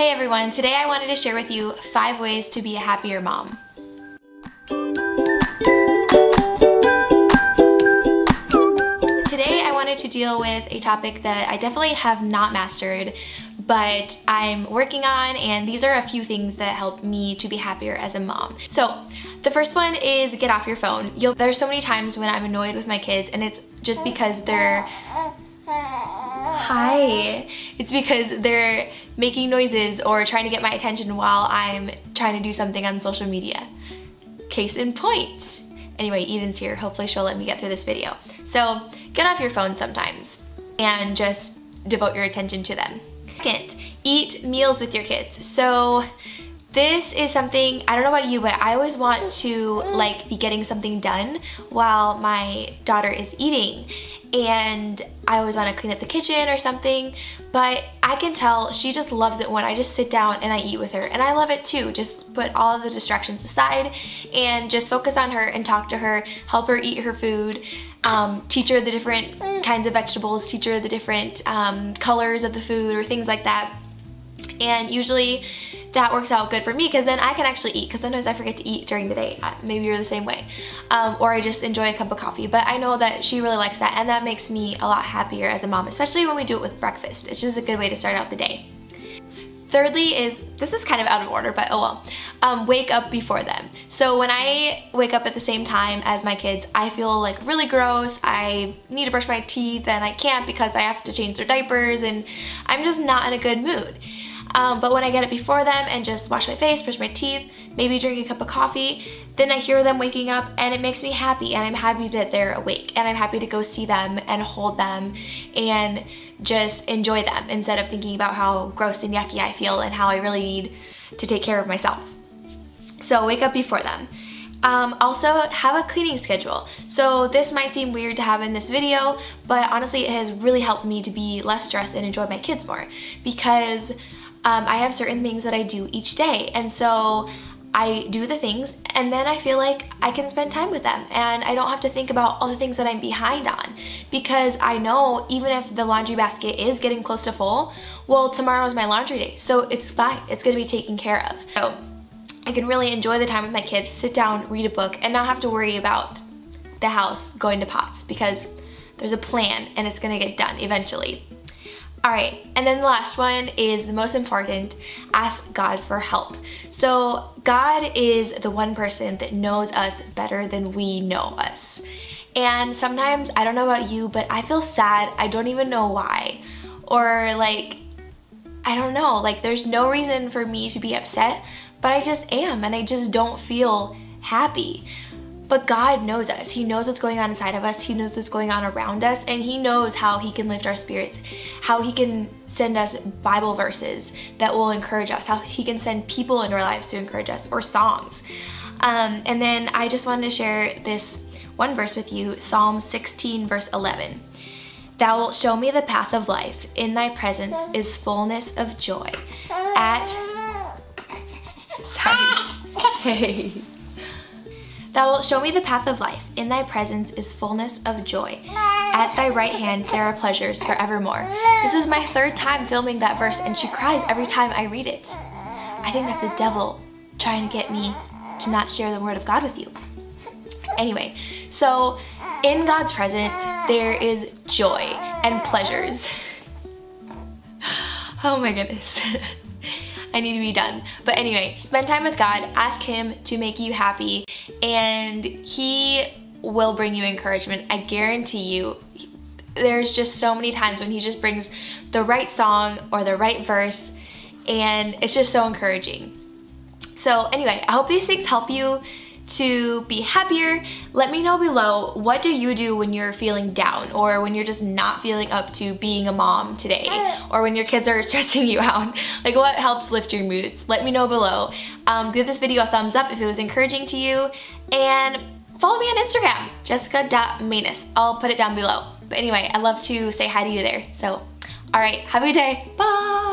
Hey everyone, today I wanted to share with you five ways to be a happier mom. Today I wanted to deal with a topic that I definitely have not mastered, but I'm working on and these are a few things that help me to be happier as a mom. So the first one is get off your phone. You'll, there's so many times when I'm annoyed with my kids and it's just because they're Hi. It's because they're making noises or trying to get my attention while I'm trying to do something on social media. Case in point. Anyway, Eden's here. Hopefully she'll let me get through this video. So get off your phone sometimes and just devote your attention to them. Second, eat meals with your kids. So this is something, I don't know about you, but I always want to like be getting something done while my daughter is eating and I always want to clean up the kitchen or something, but I can tell she just loves it when I just sit down and I eat with her, and I love it too. Just put all of the distractions aside and just focus on her and talk to her, help her eat her food, um, teach her the different kinds of vegetables, teach her the different um, colors of the food or things like that. And usually that works out good for me because then I can actually eat because sometimes I forget to eat during the day. Maybe you're the same way. Um, or I just enjoy a cup of coffee. But I know that she really likes that and that makes me a lot happier as a mom, especially when we do it with breakfast. It's just a good way to start out the day. Thirdly is, this is kind of out of order, but oh well, um, wake up before them. So when I wake up at the same time as my kids, I feel like really gross. I need to brush my teeth and I can't because I have to change their diapers and I'm just not in a good mood. Um, but when I get it before them and just wash my face, brush my teeth, maybe drink a cup of coffee, then I hear them waking up and it makes me happy and I'm happy that they're awake and I'm happy to go see them and hold them and just enjoy them instead of thinking about how gross and yucky I feel and how I really need to take care of myself. So wake up before them. Um, also, have a cleaning schedule. So this might seem weird to have in this video, but honestly it has really helped me to be less stressed and enjoy my kids more because um, I have certain things that I do each day. And so I do the things and then I feel like I can spend time with them and I don't have to think about all the things that I'm behind on because I know even if the laundry basket is getting close to full, well tomorrow is my laundry day so it's fine, it's gonna be taken care of. So I can really enjoy the time with my kids, sit down, read a book and not have to worry about the house going to pots because there's a plan and it's gonna get done eventually. All right, and then the last one is the most important, ask God for help. So God is the one person that knows us better than we know us. And sometimes, I don't know about you, but I feel sad, I don't even know why. Or like, I don't know, like there's no reason for me to be upset, but I just am and I just don't feel happy. But God knows us. He knows what's going on inside of us. He knows what's going on around us. And He knows how He can lift our spirits, how He can send us Bible verses that will encourage us, how He can send people in our lives to encourage us, or songs. Um, and then I just wanted to share this one verse with you, Psalm 16, verse 11. Thou wilt show me the path of life. In thy presence is fullness of joy. At... Sorry. Hey. Thou wilt show me the path of life. In thy presence is fullness of joy. At thy right hand there are pleasures forevermore. This is my third time filming that verse and she cries every time I read it. I think that's the devil trying to get me to not share the word of God with you. Anyway, so in God's presence there is joy and pleasures. oh my goodness. Need to be done. But anyway, spend time with God, ask Him to make you happy, and He will bring you encouragement. I guarantee you, there's just so many times when He just brings the right song or the right verse, and it's just so encouraging. So anyway, I hope these things help you to be happier, let me know below what do you do when you're feeling down or when you're just not feeling up to being a mom today or when your kids are stressing you out. Like what helps lift your moods? Let me know below. Um, give this video a thumbs up if it was encouraging to you and follow me on Instagram, jessica.mainous. I'll put it down below. But anyway, I love to say hi to you there. So, all right, have a good day. Bye.